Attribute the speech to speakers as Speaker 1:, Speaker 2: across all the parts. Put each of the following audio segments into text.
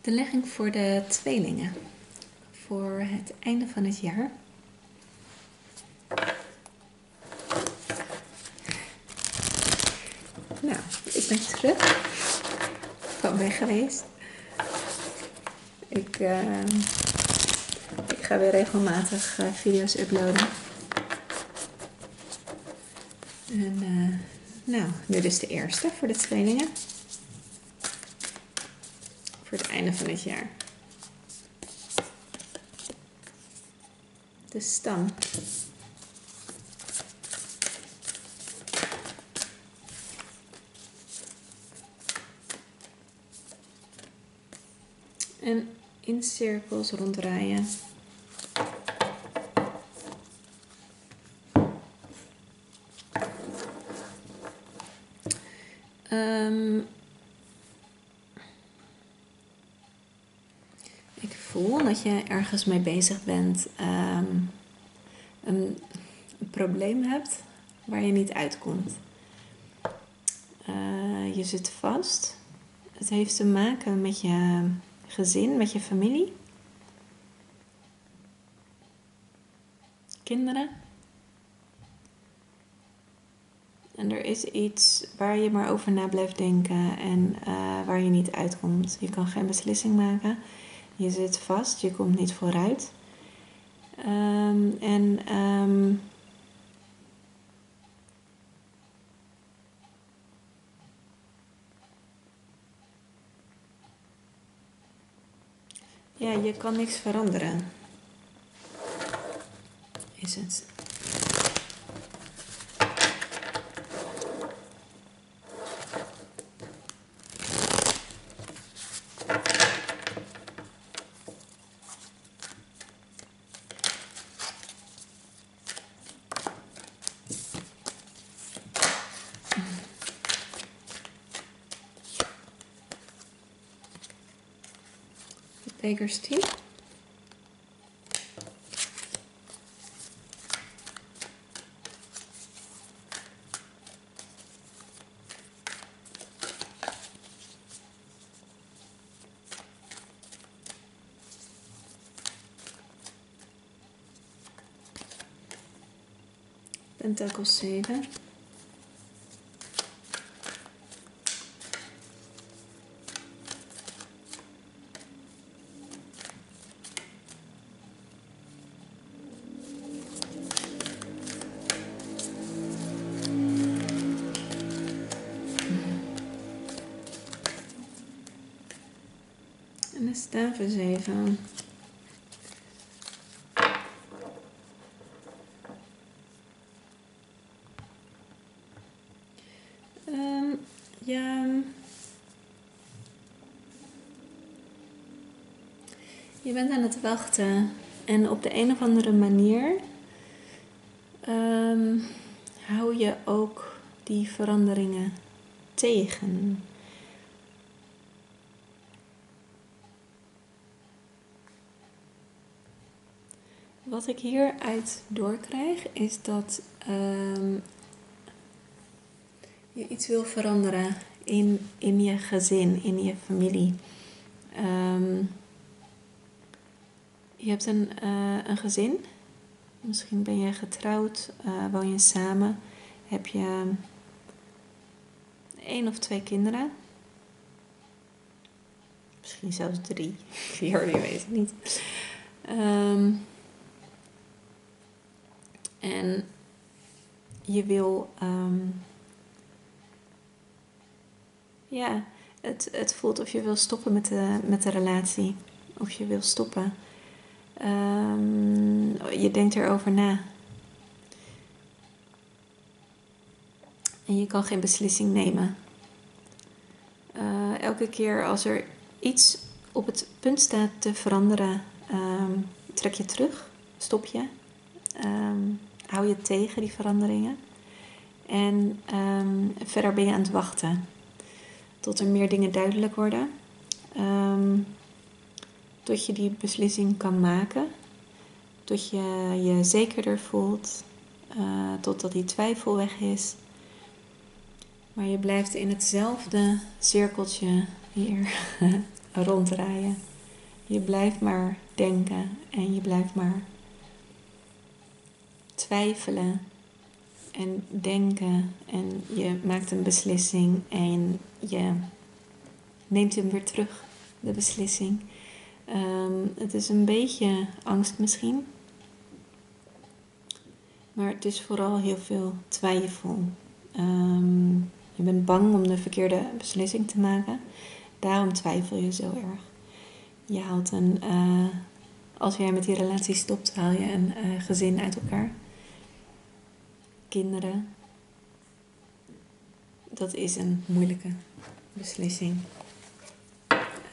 Speaker 1: De legging voor de tweelingen. Voor het einde van het jaar. Nou, ik ben terug. Van weg geweest. Ik, uh, ik ga weer regelmatig uh, video's uploaden. En uh, nou, dit is de eerste voor de tweelingen. Voor het einde van het jaar. De stam. En in cirkels ronddraaien. Um, dat je ergens mee bezig bent, um, een, een, probleem hebt waar je niet uitkomt. Uh, je zit vast. Het heeft te maken met je gezin, met je familie, kinderen. En er is iets waar je maar over na blijft denken en uh, waar je niet uitkomt. Je kan geen beslissing maken. Je zit vast, je komt niet vooruit. Um, en um, ja, je kan niks veranderen. Is het? Baker's tea. Pentacle 7. En de staven 7. Um, ja. Je bent aan het wachten en op de een of andere manier um, hou je ook die veranderingen tegen. Wat ik hieruit doorkrijg is dat um, je iets wil veranderen in, in je gezin, in je familie. Um, je hebt een, uh, een gezin. Misschien ben je getrouwd, uh, woon je samen. Heb je één of twee kinderen. Misschien zelfs drie, vier, je weet het niet. Um, en je wil, um, ja, het, het voelt of je wil stoppen met de, met de relatie. Of je wil stoppen. Um, je denkt erover na. En je kan geen beslissing nemen. Uh, elke keer als er iets op het punt staat te veranderen, um, trek je terug, stop je. Hou je tegen die veranderingen. En um, verder ben je aan het wachten tot er meer dingen duidelijk worden. Um, tot je die beslissing kan maken. Tot je je zekerder voelt. Uh, totdat die twijfel weg is. Maar je blijft in hetzelfde cirkeltje hier ronddraaien. Je blijft maar denken en je blijft maar twijfelen en denken en je maakt een beslissing en je neemt hem weer terug, de beslissing. Ehm, het is een beetje angst misschien, maar het is vooral heel veel twijfel. Ehm, je bent bang om de verkeerde beslissing te maken, daarom twijfel je zo erg. Je haalt een, uh, als jij met die relatie stopt, haal je een uh, gezin uit elkaar kinderen. Dat is een moeilijke beslissing.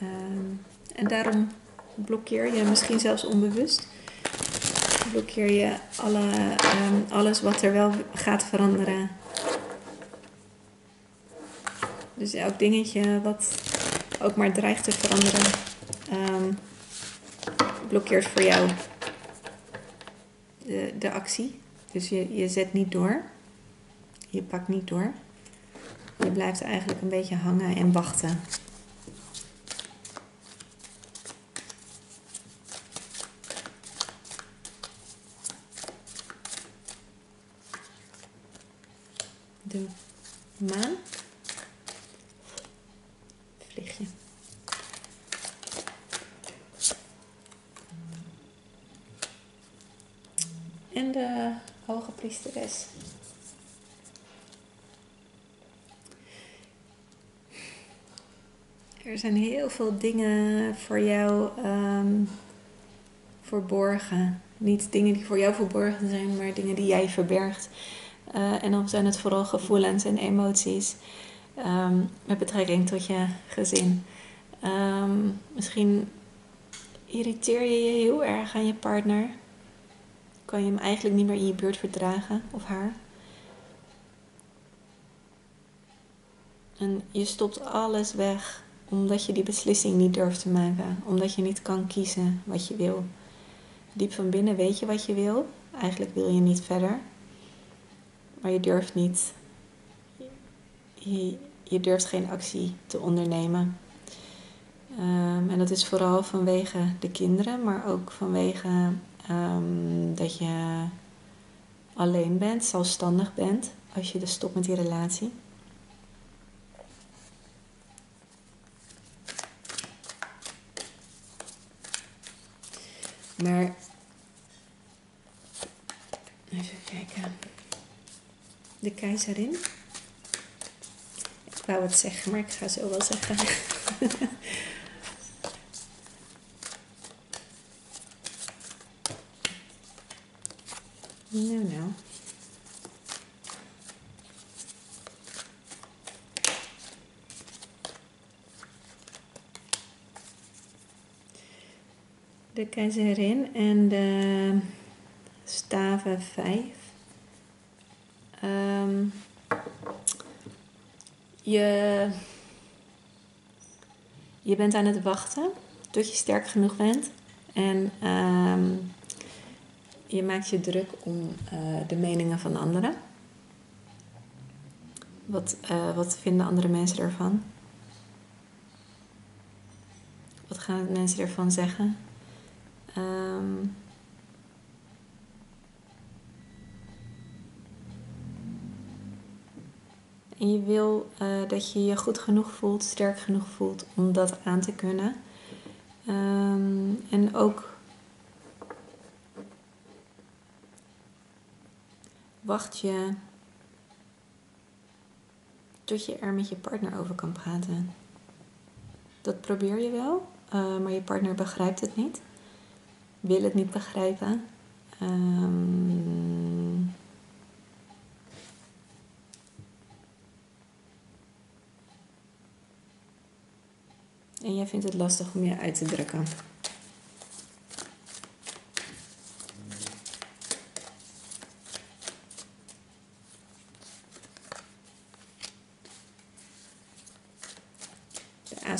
Speaker 1: Um, en daarom blokkeer je, misschien zelfs onbewust, blokkeer je alle, um, alles wat er wel gaat veranderen. Dus elk dingetje wat ook maar dreigt te veranderen, um, blokkeert voor jou de, de actie. Dus je, je zet niet door. Je pakt niet door. Je blijft eigenlijk een beetje hangen en wachten. De maan. Vliegje. En de hoge priesteres. Er zijn heel veel dingen voor jou um, verborgen. Niet dingen die voor jou verborgen zijn, maar dingen die jij verbergt. Uh, en dan zijn het vooral gevoelens en emoties um, met betrekking tot je gezin. Um, misschien irriteer je je heel erg aan je partner kan je hem eigenlijk niet meer in je buurt verdragen of haar. En je stopt alles weg omdat je die beslissing niet durft te maken, omdat je niet kan kiezen wat je wil. Diep van binnen weet je wat je wil, eigenlijk wil je niet verder, maar je durft niet. Je, je durft geen actie te ondernemen. Um, en dat is vooral vanwege de kinderen, maar ook vanwege Um, dat je alleen bent, zelfstandig bent, als je dus stopt met die relatie. Maar even kijken. De keizerin. Ik wou het zeggen, maar ik ga zo wel zeggen. Nou, nou. De keizerin en de staven 5. Um, je, je bent aan het wachten tot je sterk genoeg bent. En um, je maakt je druk om uh, de meningen van anderen. Wat, uh, wat vinden andere mensen ervan? Wat gaan mensen ervan zeggen? Um, en je wil uh, dat je je goed genoeg voelt, sterk genoeg voelt om dat aan te kunnen. Um, en ook wacht je tot je er met je partner over kan praten. Dat probeer je wel, uh, maar je partner begrijpt het niet, wil het niet begrijpen. Um, en jij vindt het lastig om je uit te drukken.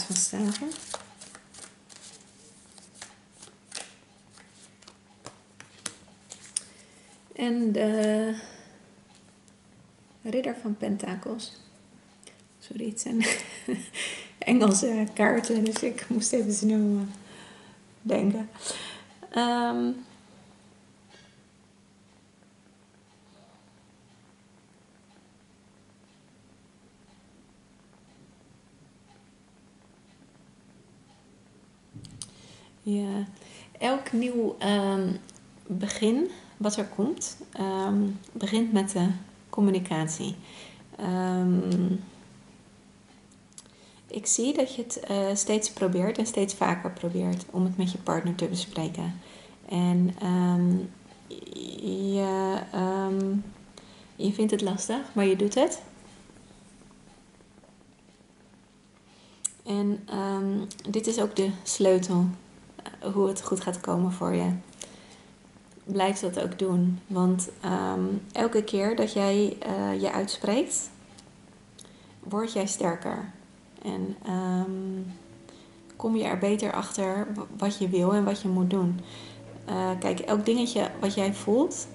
Speaker 1: van staven. En de ridder pentakels. Sorry, het zijn Engelse kaarten, dus ik moest even snel denken. Um, Ja, elk nieuw um, begin wat er komt, um, begint met de communicatie. Um, ik zie dat je het uh, steeds probeert en steeds vaker probeert om het met je partner te bespreken. En je, je vindt het lastig, maar je doet het. En dit is ook de sleutel hoe het goed gaat komen voor je. Blijf dat ook doen. Want ehm, elke keer dat jij uh, je uitspreekt, word jij sterker. En um, kom je er beter achter wat je wil en wat je moet doen. Uh, kijk, elk dingetje wat jij voelt,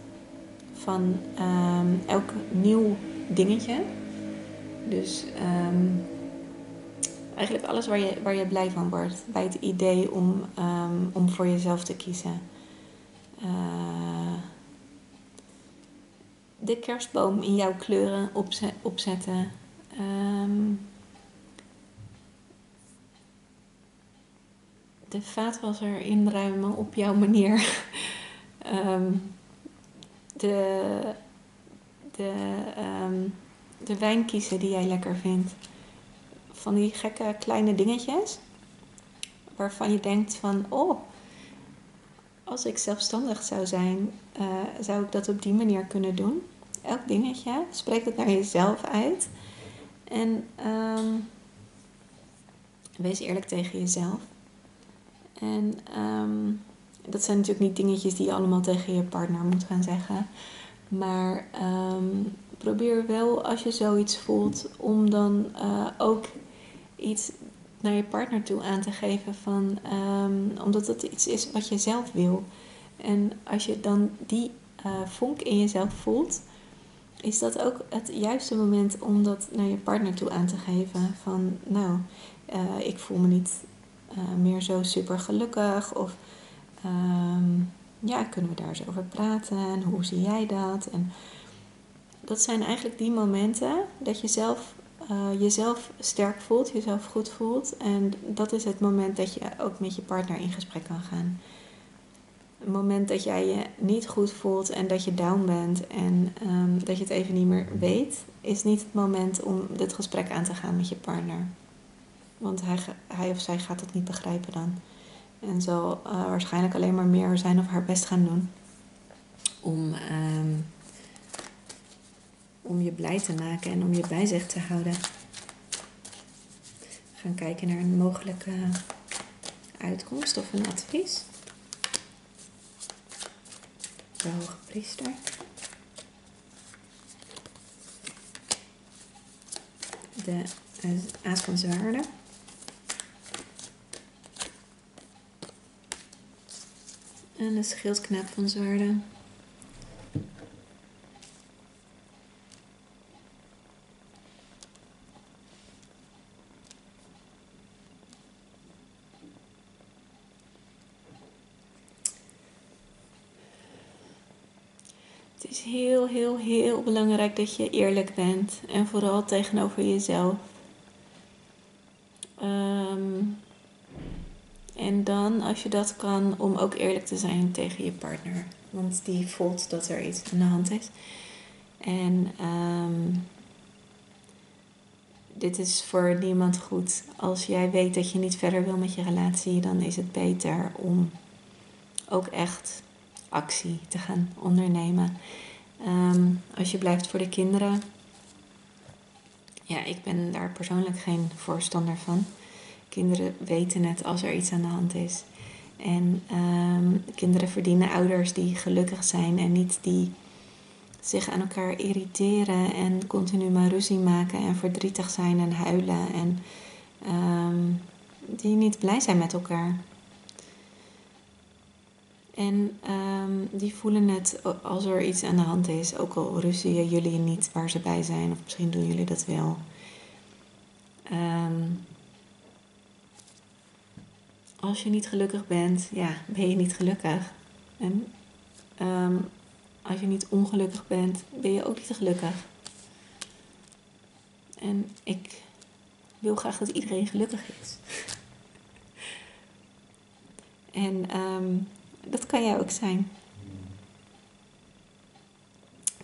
Speaker 1: van um, elk nieuw dingetje. Dus eigenlijk alles waar je, waar je blij van wordt. Bij het idee om, om voor jezelf te kiezen. Uh, de kerstboom in jouw kleuren opzet, opzetten. Um, de vaatwasser inruimen op jouw manier. um, de, de, um, de wijn kiezen die jij lekker vindt van die gekke kleine dingetjes. Waarvan je denkt van, oh, als ik zelfstandig zou zijn, uh, zou ik dat op die manier kunnen doen. Elk dingetje, spreek het naar jezelf uit. En um, wees eerlijk tegen jezelf. En um, dat zijn natuurlijk niet dingetjes die je allemaal tegen je partner moet gaan zeggen. Maar um, probeer wel als je zoiets voelt om dan uh, ook iets naar je partner toe aan te geven van um, omdat het iets is wat je zelf wil. En als je dan die uh, vonk in jezelf voelt, is dat ook het juiste moment om dat naar je partner toe aan te geven. Van nou, uh, ik voel me niet uh, meer zo super gelukkig. Of um, ja, kunnen we daar eens over praten? En hoe zie jij dat? En dat zijn eigenlijk die momenten dat je zelf uh, jezelf sterk voelt, jezelf goed voelt. En dat is het moment dat je ook met je partner in gesprek kan gaan. Het moment dat jij je niet goed voelt en dat je down bent en um, dat je het even niet meer weet, is niet het moment om dit gesprek aan te gaan met je partner. Want hij, hij of zij gaat het niet begrijpen dan. En zal uh, waarschijnlijk alleen maar meer zijn of haar best gaan doen om um, om je blij te maken en om je bij zich te houden. We gaan kijken naar een mogelijke uitkomst of een advies. De hoge priester. De aas van zwaarden. En de schildknaap van zwaarden. Het is heel, belangrijk dat je eerlijk bent. En vooral tegenover jezelf. Um, en dan, als je dat kan, om ook eerlijk te zijn tegen je partner. Want die voelt dat er iets aan de hand is. En um, dit is voor niemand goed. Als jij weet dat je niet verder wil met je relatie, dan is het beter om ook echt actie te gaan ondernemen. Um, als je blijft voor de kinderen. Ja, ik ben daar persoonlijk geen voorstander van. Kinderen weten het als er iets aan de hand is. En um, kinderen verdienen ouders die gelukkig zijn en niet die zich aan elkaar irriteren en continu maar ruzie maken en verdrietig zijn en huilen en um, die niet blij zijn met elkaar. En um, die voelen het als er iets aan de hand is. Ook al ruzien jullie niet waar ze bij zijn. Of misschien doen jullie dat wel. Um, als je niet gelukkig bent, ja, ben je niet gelukkig. En ehm, als je niet ongelukkig bent, ben je ook niet gelukkig. En ik wil graag dat iedereen gelukkig is. en ehm, dat kan jij ook zijn.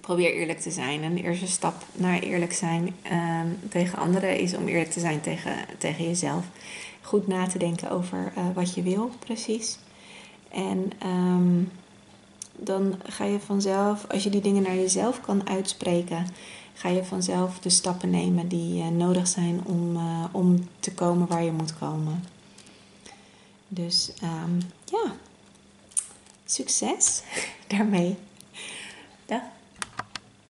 Speaker 1: Probeer eerlijk te zijn. En de eerste stap naar eerlijk zijn ehm, tegen anderen is om eerlijk te zijn tegen, tegen jezelf. Goed na te denken over uh, wat je wil, precies. En um, dan ga je vanzelf, als je die dingen naar jezelf kan uitspreken, ga je vanzelf de stappen nemen die uh, nodig zijn om, uh, om te komen waar je moet komen. Dus um, ja, succes daarmee.